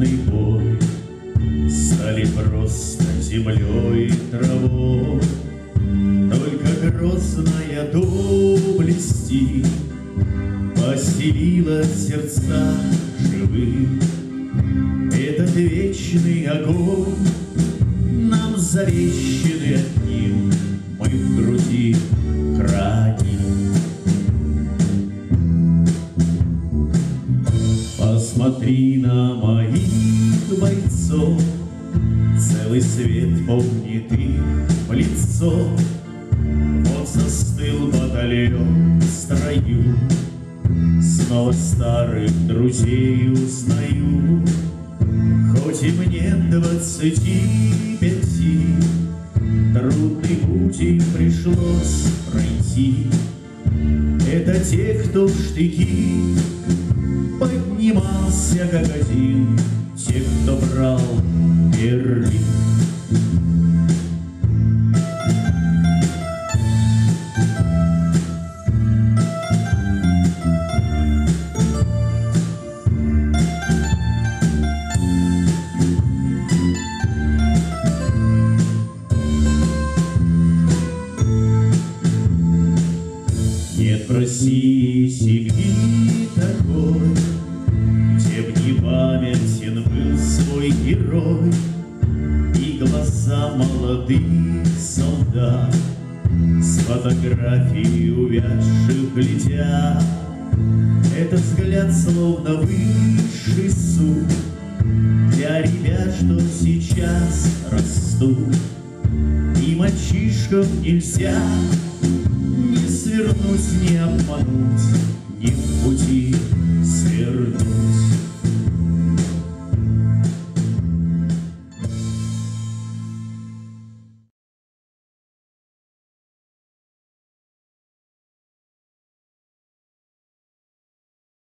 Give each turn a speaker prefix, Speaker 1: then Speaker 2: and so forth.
Speaker 1: смертный бой Стали просто землей и травой Только грозная доблести Поселила сердца живых Этот вечный огонь нам завещены одним, мы в груди храним. Посмотри на моих бойцов, Целый свет помнит их лицо. Вот застыл батальон в строю, Снова старых друзей узнаю. Хоть и мне двадцати пяти, Трудный путь им пришлось пройти. Это те, кто в штыки Поднимался как один, Те, кто брал Берлин. Нет в России семьи такой, памятен был свой герой И глаза молодых солдат С фотографий увядших глядя Этот взгляд словно высший суд Для ребят, что сейчас растут И мальчишкам нельзя не свернуть, не обмануть, не свернуть.